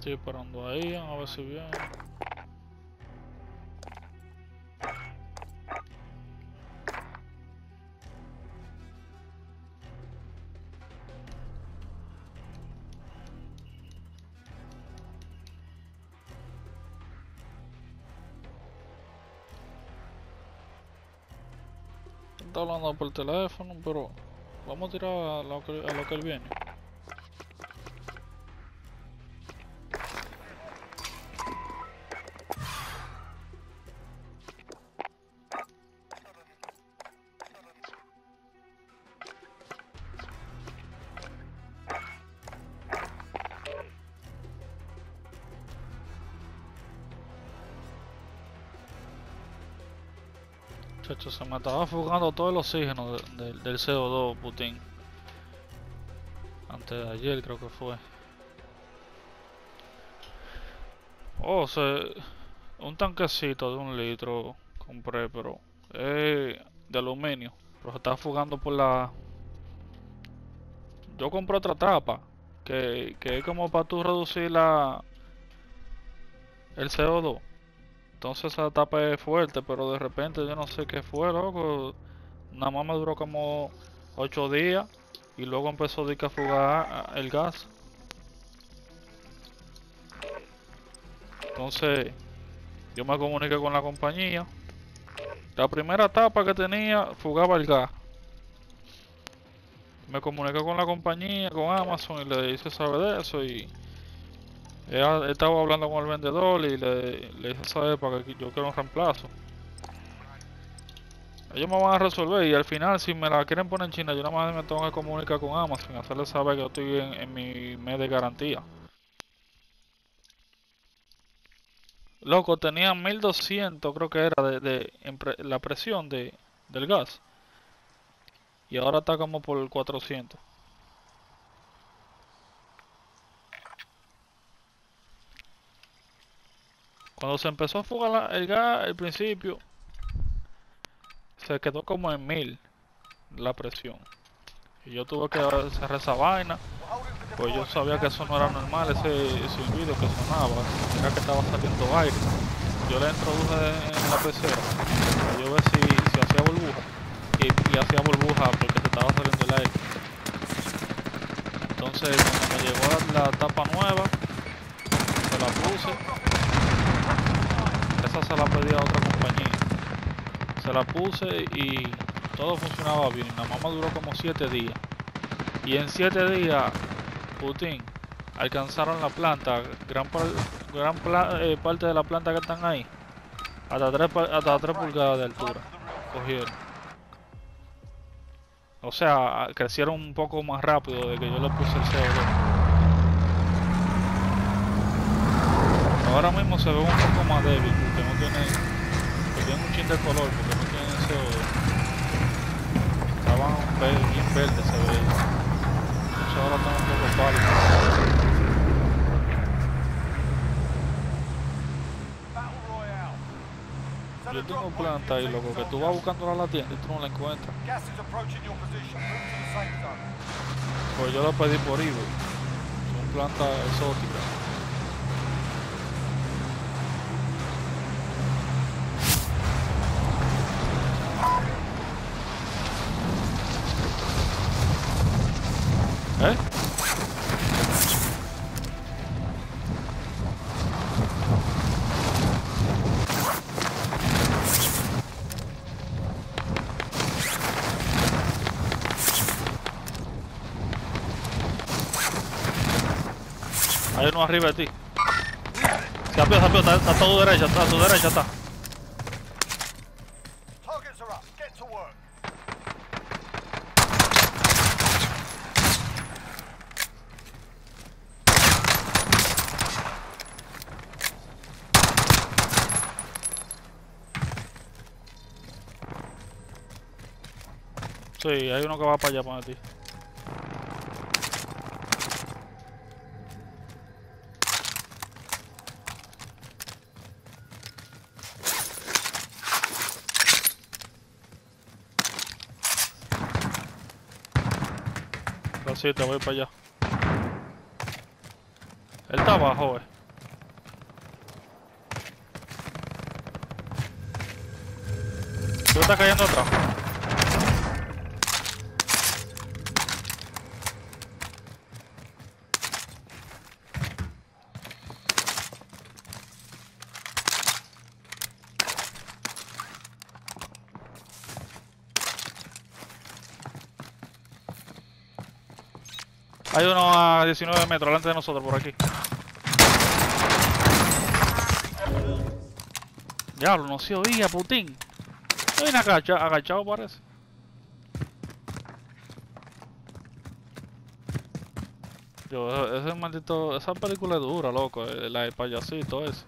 Estoy esperando ahí, a ver si viene. Está hablando por teléfono, pero vamos a tirar a lo que, a lo que él viene. Estaba fugando todo el oxígeno de- de- del CO2, Putin. Antes de ayer creo que fue. Oh, se... Un tanquecito de un litro compré, pero... Es de aluminio. Pero se está fugando por la... Yo compré otra tapa. Que, que es como para tú reducir la... El CO2. Entonces esa tapa es fuerte, pero de repente yo no sé qué fue, loco. Nada más me duró como 8 días y luego empezó a fugar el gas. Entonces yo me comuniqué con la compañía. La primera tapa que tenía fugaba el gas. Me comuniqué con la compañía, con Amazon y le hice saber de eso y ella estaba hablando con el vendedor y le, le hice saber para que yo quiero un reemplazo. Ellos me van a resolver y al final si me la quieren poner en China yo nada más me tengo que comunicar con Amazon y hacerle saber que yo estoy en, mi mes de garantía. Loco, tenía 1200 creo que era de, la presión de, del gas. Y ahora está como por 400. Cuando se empezó a fugar el gas al principio, se quedó como en 1000 la presión. Y yo tuve que cerrar esa vaina, pues yo sabía que eso no era normal, ese silbido que sonaba, era que estaba saliendo aire. Yo le introduje en la pecera, yo ver si, hacía burbuja. Y, hacía burbuja porque se estaba saliendo el aire. Entonces cuando me llegó la, la tapa nueva, se la puse se la pedí a otra compañía. Se la puse y todo funcionaba bien. La mamá duró como 7 días. Y en 7 días, Putin, alcanzaron la planta, gran, gran eh, parte de la planta que están ahí, hasta 3, hasta 3 pulgadas de altura. Cogieron. O sea, crecieron un poco más rápido de que yo le puse el CO2. Ahora mismo se ve un poco más débil tiene, que tiene un chin de color porque no tiene CO2. Estaban bien verde se ve. Entonces ahora está un poco. Yo tengo planta ahí, loco, que tú vas buscándola a la tienda y tú no la encuentras. Pues yo la pedí por eBay. Son plantas exóticas. Uno arriba de ti. Se apió, se apió, está, está tu derecha, está a tu derecha, está. Sí, hay uno que va para allá para ti. sí, te voy para allá. Él está abajo, eh. Tú estás cayendo atrás. Hay uno a 19 metros delante de nosotros por aquí. Diablo, no se oía, Putin. Estoy agacha, agachado parece. Yo, ese maldito, esa película es dura, loco, eh, la del payasito ese.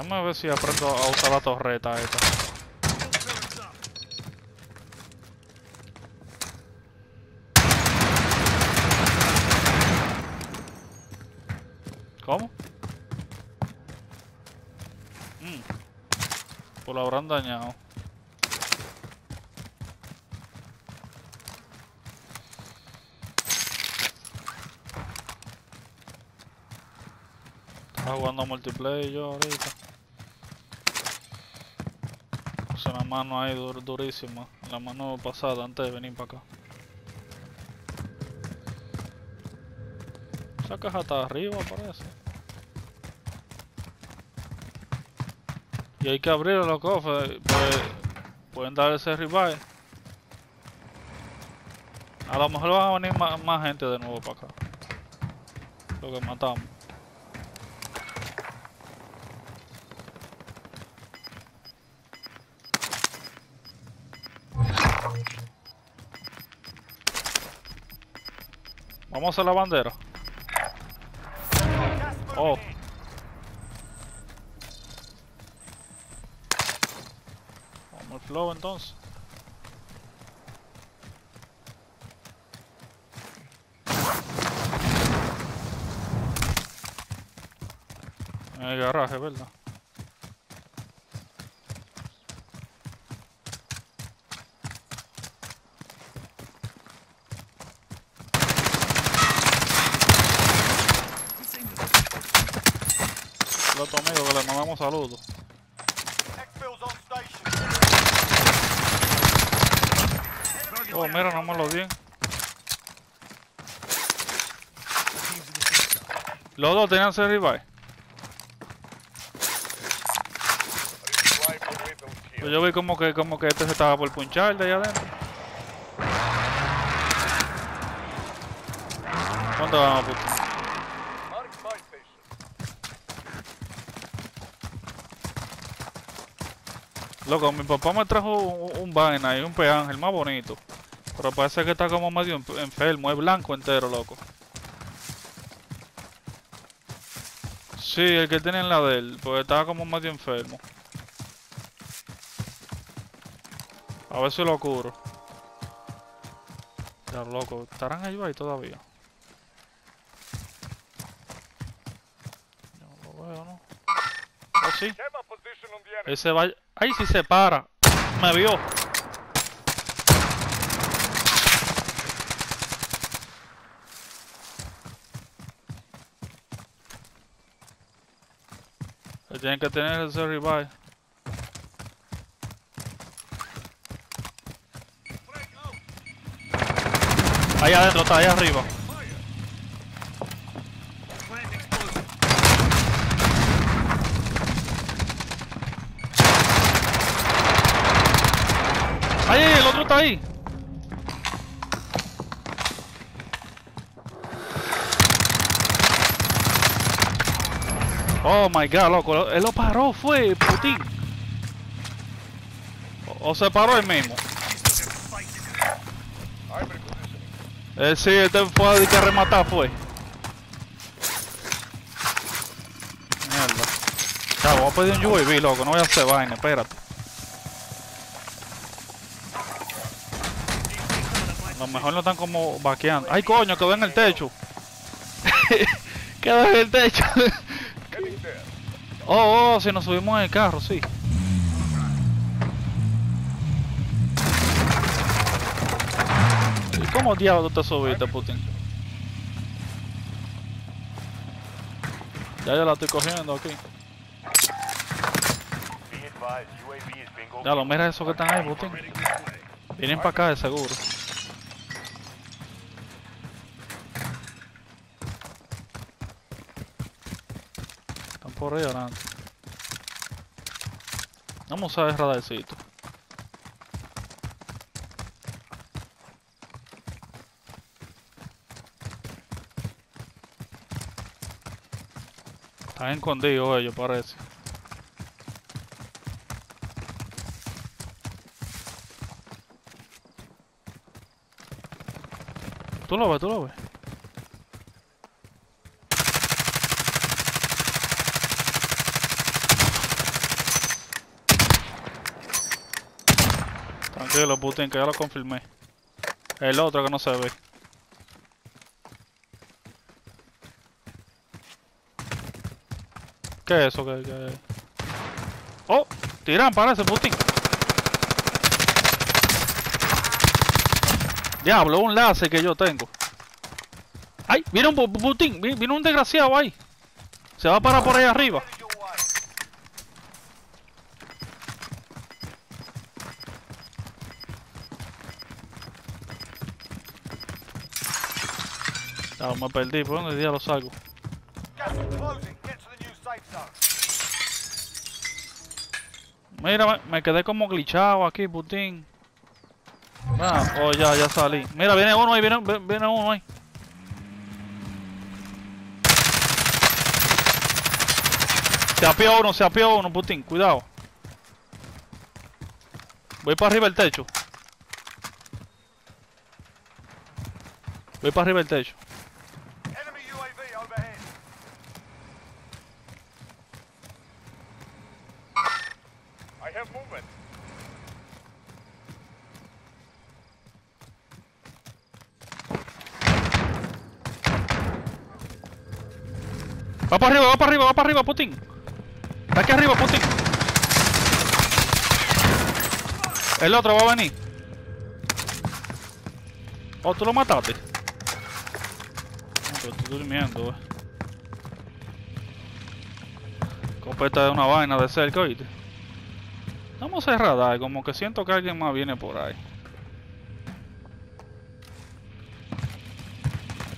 Déjame ver si aprendo a usar la torreta esta. ¿Cómo? Mm. Pues lo habrán dañado. Estaba jugando multiplayer yo ahorita. Puse una mano ahí dur- durísima. La mano pasada antes de venir para acá. Esa caja está arriba parece. Y hay que abrir los cofres. Pues, pueden dar ese revive. A lo mejor van a venir más, más gente de nuevo para acá. Lo que matamos. Vamos a la bandera. Oh. Vamos al flow entonces. En el garaje, ¿verdad? Mandamos saludos. Oh, mira, no me lo di. Los dos tenían ser revive. Pues yo vi como que como que este se estaba por punchar de allá adentro. ¿Cuánto vamos, puto? Loco, mi papá me trajo un, un vaina y un peángel más bonito. Pero parece que está como medio enf- enfermo, es blanco entero, loco. Sí, el que tiene en la de él, porque estaba como medio enfermo. A ver si lo curo. Ya, loco, estarán ellos ahí todavía. No lo veo, ¿no? Sí. Ese va... ¡Ay, si se para! Me vio. Tienen que tener ese revive. Ahí adentro está, ahí arriba. ¡Ahí, el otro está Oh my god, loco, él lo paró, fue, putín. O, se paró él mismo. Eh, sí, este fue a rematar, fue. Mierda. Ya, voy a pedir un UAV, loco, no voy a hacer vaina, espérate. Lo mejor no están como vaqueando. ¡Ay, coño! Quedó en el techo. quedó en el techo. oh, oh, si nos subimos en el carro, sí. ¿Cómo diablos te subiste, Putin? Ya yo la estoy cogiendo aquí. Ya lo mira eso que están ahí, Putin. Vienen para acá de seguro. Por ahí adelante. Vamos a ver radarcito. Están escondidos ellos, parece. Tú lo ves, tú lo ves. Tranquilo, Putin, que ya lo confirmé. El otro que no se ve. ¿Qué es eso? ¿Qué, qué? ¡Oh! Tiran, parece, Putin. Diablo, un láser que yo tengo. ¡Ay! Viene un pu- Putin, vi- viene un desgraciado ahí. Se va a parar por ahí arriba. Way. Ya, me perdí, ¿por dónde new safe zone. Mira, me, quedé como glitchado aquí, Putin. Ah, oh, ya, ya salí. Mira, viene uno ahí, viene, vi- viene uno ahí. Se apió uno, se apió uno, Putin, cuidado. Voy para arriba del techo. Voy para arriba del techo. Enemy UAV overhead. I have movement. Va para arriba, va para Putin. Está aquí arriba, Putin. El otro va a venir. Oh, tú lo mataste. Estoy durmiendo, eh. Copeta de una vaina de cerca, oíste. Vamos a radar, como que siento que alguien más viene por ahí.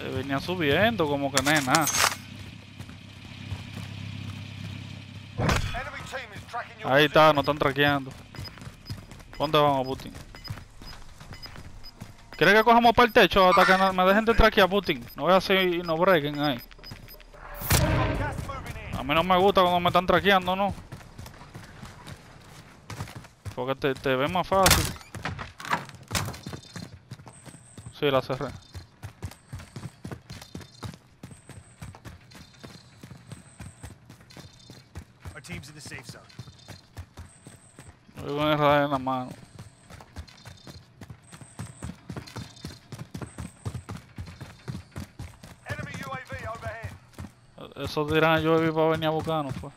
Eh, venía subiendo, como que no es nada. Ahí está, nos están traqueando. ¿Dónde vamos, Putin? ¿Quieres que cojamos para el techo hasta que me dejen de traquear, Putin? No voy a hacer no brequen ahí. A mí no me gusta cuando me están traqueando, ¿no? Porque te, te ve más fácil. Sí, la cerré. Our team's in the safe zone. Voy con el radar en la mano. Enemy UAV overhead. Eso dirán yo para venir a buscarnos, pues.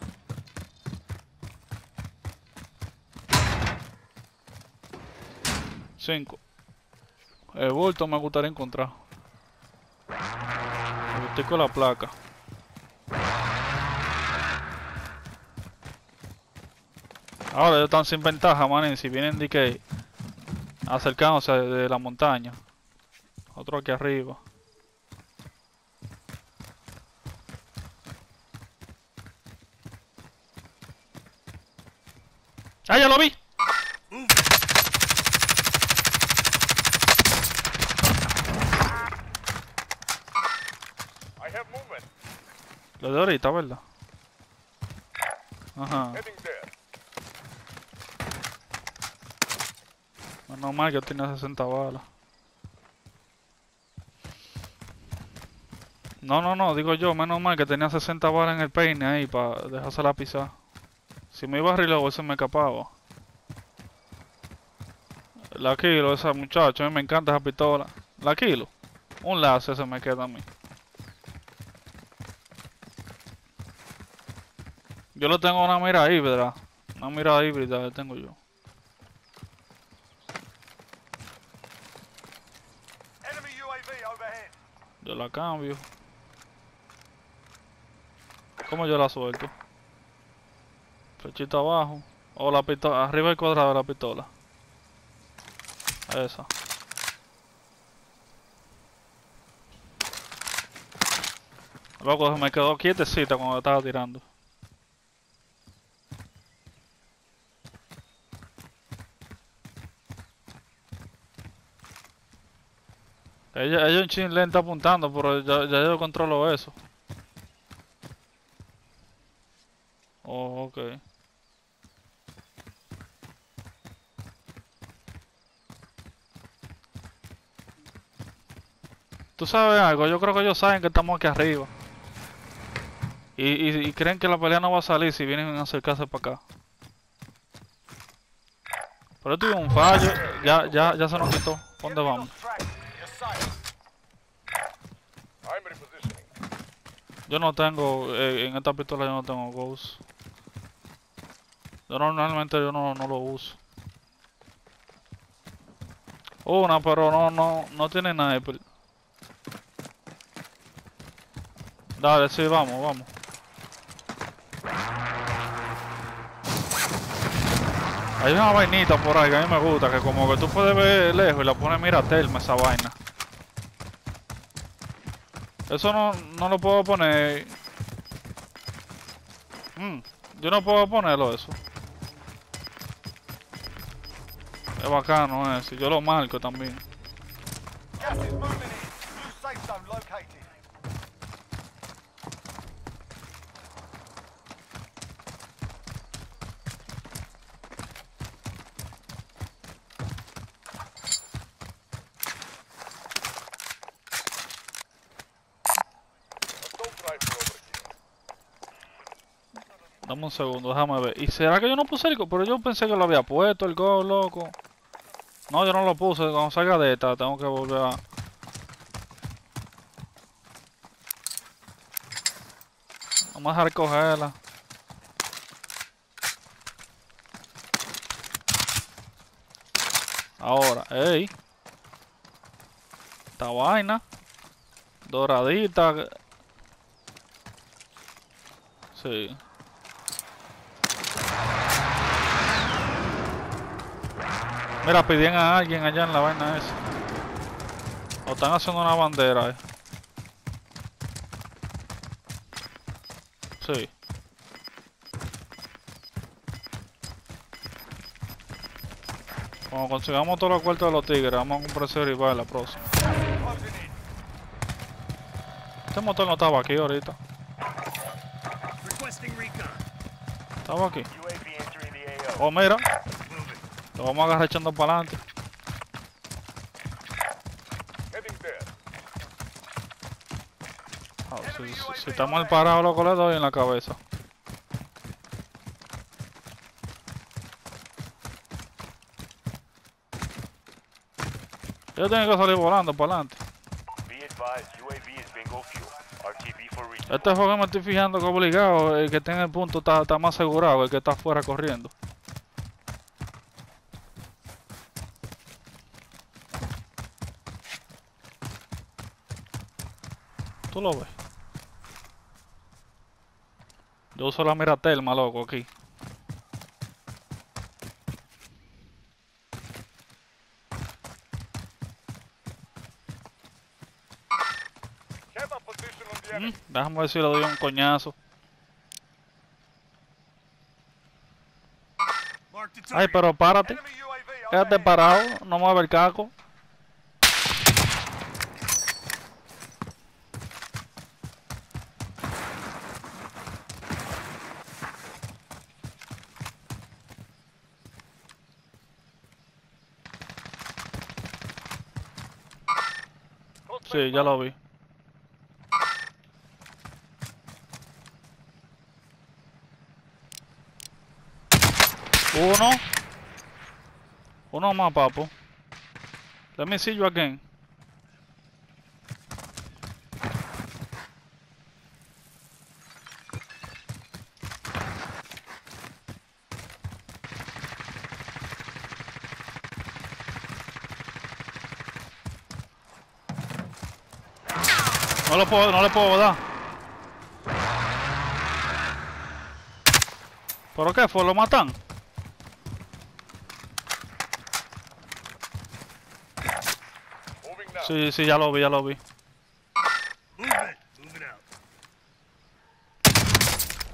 Cinco. El bulto me gustaría encontrar. Estoy con la placa. Ahora ellos están sin ventaja, man. Si vienen de que acercándose de la montaña. Otro aquí arriba. ¡Ah, ya lo vi! Lo de ahorita, ¿verdad? Ajá. Menos mal que tiene 60 balas. No, no, no, digo yo, menos mal que tenía 60 balas en el peine ahí para dejársela pisar. Si me iba a reload, se me escapaba. La kilo, esa muchacha, a mí me encanta esa pistola. La kilo. Un láser se me queda a mí. Yo lo tengo una mira híbrida. Una mira híbrida la tengo yo. Enemy Yo la cambio. ¿Cómo yo la suelto? Flechita abajo. O la pistola. Arriba el cuadrado de la pistola. Esa. Loco, me quedó quietecita cuando estaba tirando. Ella, ella un chin lenta apuntando, pero ya, ya yo controlo eso. Oh, ok. Tú sabes algo, yo creo que ellos saben que estamos aquí arriba. Y, y, creen que la pelea no va a salir si vienen a acercarse para acá. Pero tuve un fallo, ya, ya, ya se nos quitó. ¿Dónde vamos? Track. You're safe. I'm repositioning. Yo no tengo, eh, en esta pistola yo no tengo ghost. Yo normalmente yo no, no lo uso. Una, pero no, no, no tiene sniper. Dale, sí, vamos, vamos. Hay una vainita por ahí que a mí me gusta, que como que tú puedes ver lejos y la pones mira telma esa vaina. Eso no, no lo puedo poner. Mm, yo no puedo ponerlo eso. Es bacano ese, yo lo marco también. Dame un segundo, déjame ver. ¿Y será que yo no puse el go? Pero yo pensé que lo había puesto el go, loco. No, yo no lo puse. Cuando salga de esta, tengo que volver a. Vamos a dejar cogerla. Ahora, ey. Esta vaina. Doradita. Sí. Mira, pidían a alguien allá en la vaina esa. O están haciendo una bandera, eh. Sí. Cuando consigamos todos los cuartos de los tigres, vamos a comprar ese rival la próxima. Este motor no estaba aquí ahorita. Estaba aquí. Oh, mira. Vamos a agarrar echando para adelante. Ah, si, si- si está mal parado, loco, le doy en la cabeza. Yo tengo que salir volando para adelante. Este juego me estoy fijando que obligado, el que en el punto está, está más asegurado, el que está afuera corriendo. Lo ves? Yo uso la mira telma, loco, aquí. Mm. Déjame ver si le doy un coñazo. Ay, pero párate. Quédate parado, no mueve el caco. Ya lo vi. Uno. Uno más, papo. Let me see you again. No lo puedo, no le puedo dar. ¿Pero qué fue? ¿Lo matan? Sí, sí, ya lo vi, ya lo vi.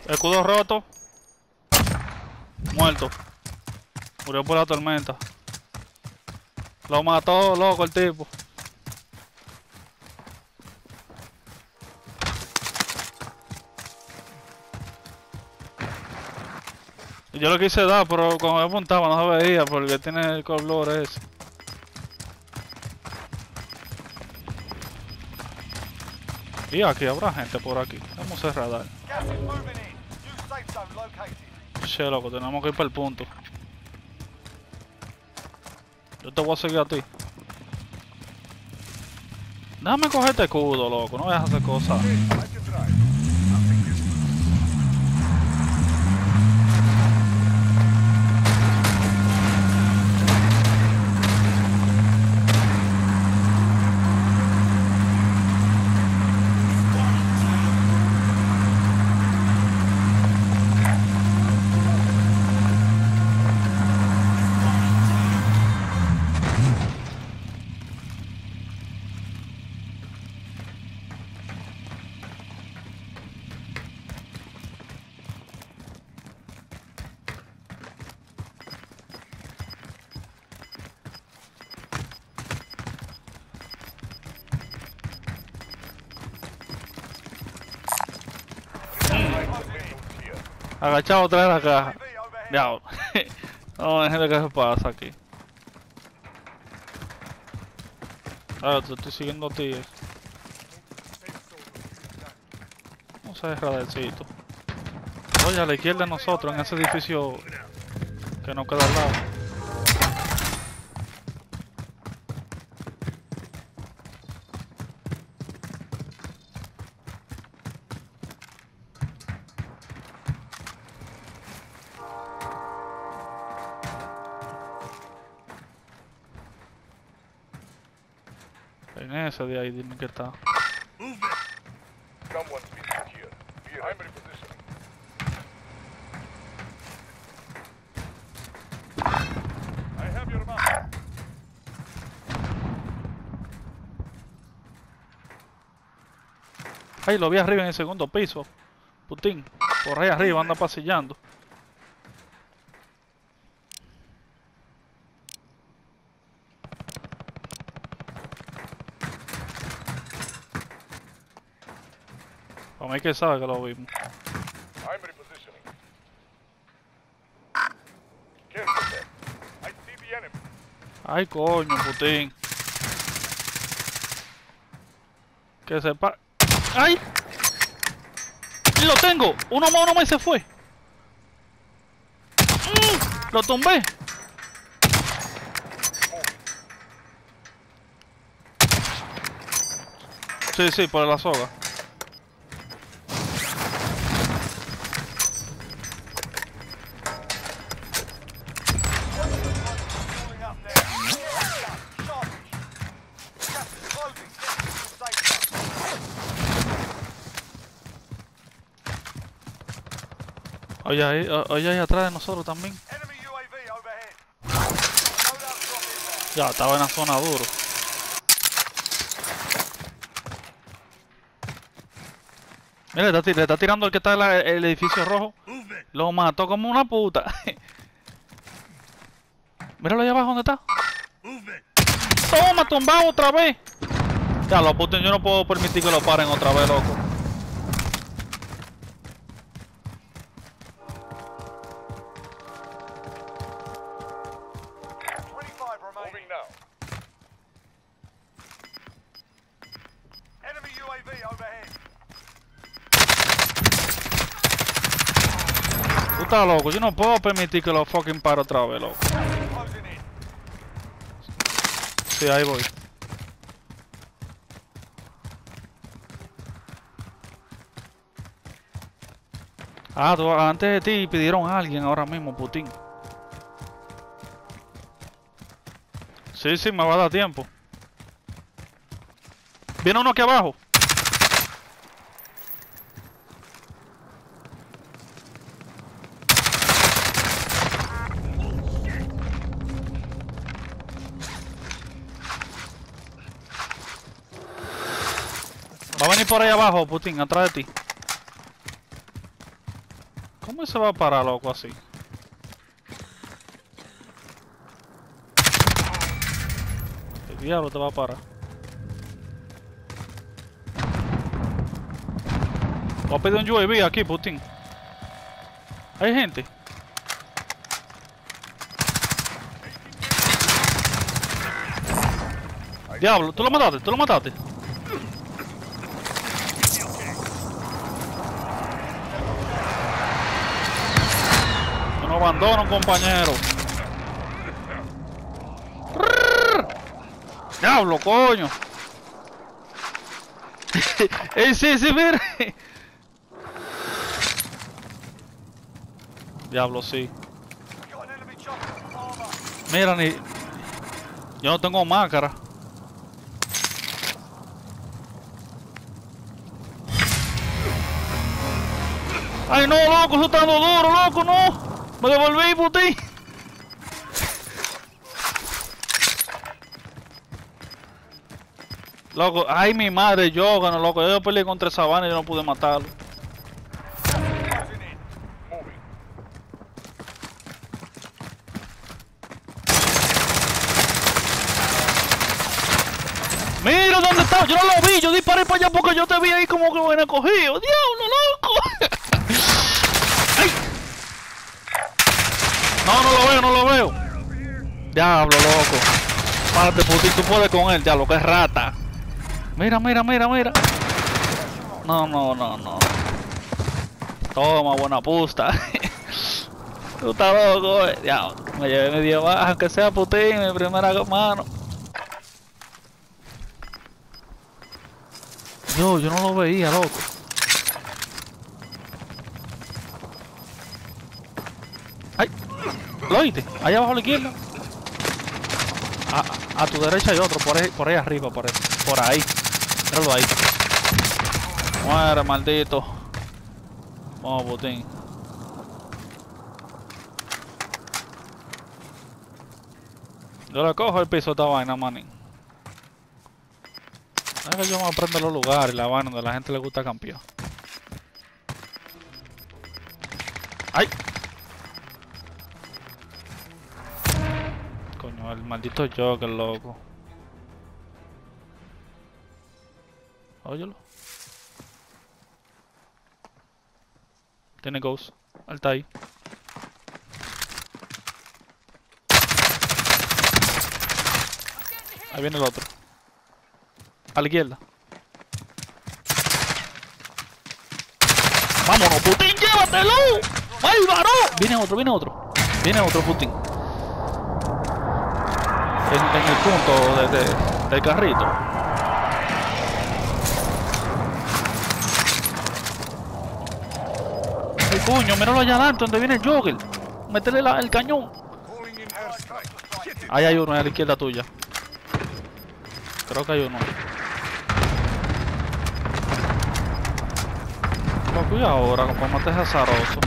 Escudo roto. Muerto. Murió por la tormenta. Lo mató, loco, el tipo. Yo lo quise dar, pero cuando me apuntaba no se veía porque tiene el color ese. Y aquí habrá gente por aquí. Vamos a radar. Che, loco, tenemos que ir para el punto. Yo te voy a seguir a ti. Déjame coger este escudo, loco. No vayas a hacer cosas. Agachado otra vez la caja. Diablo. no, déjame que se pasa aquí. Te estoy siguiendo a ti. Vamos a radarcito. Oye, a la izquierda de nosotros, en ese edificio que nos queda al lado. I have your mark. Ay, lo vi arriba en el segundo piso. Putín, por ahí arriba anda pasillando. Mí que sabe que lo vimos. I'm repositioning. I see the enemy. Ay, coño, Putín. Que sepa. ¡Ay! ¡Lo tengo! Uno más, uno más y se fue. ¡Mm! ¡Lo tumbé! Sí, sí, por la soga. Oye, ahí, oye, ahí atrás de nosotros también. Ya, estaba en la zona duro. Mira, le está, tirando el que está en el edificio rojo. Lo mató como una puta. Míralo allá abajo donde está. Toma, tumbado otra vez. Ya, los putos, yo no puedo permitir que lo paren otra vez, loco. Estás loco, yo no puedo permitir que lo fucking pare otra vez, loco. Sí, ahí voy. Ah, tú- antes de ti pidieron a alguien ahora mismo, Putin. Sí, sí, me va a dar tiempo. Viene uno aquí abajo. Venir por ahí abajo, Putin, atrás de ti. ¿Cómo se va a parar, loco, así? ¿Qué diablo te va a parar? Voy a pedir un UAV aquí, Putin. Hay gente. Diablo, tú lo mataste, tú lo mataste. Abandona un compañero. Diablo, coño. Ey, sí, sí, mire. Diablo, sí. Mira, ni... Yo no tengo máscara. Ay, no, loco, eso está duro, loco, no. Me devolví, putín. Loco, ay, mi madre, yo gano, loco. Yo peleé contra Sabana y yo no pude matarlo. Mira dónde está, yo lo vi, yo disparé para allá porque yo te vi ahí como que bueno cogido. ¡Diablo, loco! ¡Ay! No, no lo veo, no lo veo. Diablo, loco. Párate, putín, tú puedes con él, diablo, que es rata. Mira, mira, mira, mira. No, no, no, no. Toma, buena pusta. Tú estás loco, eh. Diablo, me llevé medio baja, aunque sea putín, mi primera mano. Yo, yo no lo veía, loco. ¡Ay! ¿Lo oíste? Allá abajo a la izquierda. A, a tu derecha hay otro, por ahí, por ahí arriba, por ahí. Por ahí. Míralo ahí. Muere, maldito. Vamos, putín. Yo le cojo el piso a esta vaina, manín. Es que yo me aprendo los lugares, la vaina donde la gente le gusta campear. ¡Ay! Maldito Joker, loco. Óyelo. Tiene Ghost. Está ahí. Ahí viene el otro. A la izquierda. ¡Vámonos, Putin! ¡Llévatelo! ¡Ay, varón! Viene otro, viene otro. Viene otro Putin. En, el punto de, de- del carrito. ¡Ay, coño! Míralo allá adelante, donde viene el Joker. Métele el cañón. Ahí hay uno, a la izquierda tuya. Creo que hay uno. No, cuidado ahora, como mate es azaroso.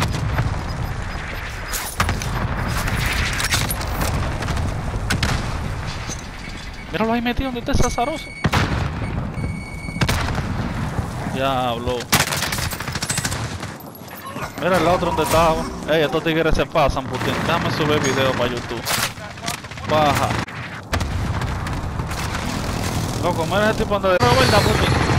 Míralo ahí metido, donde está azaroso. Diablo. Mira el otro donde estaba. Ey, estos tigres se pasan, porque déjame subir video para YouTube. Baja. Loco, mira ese tipo. Roberta, puto.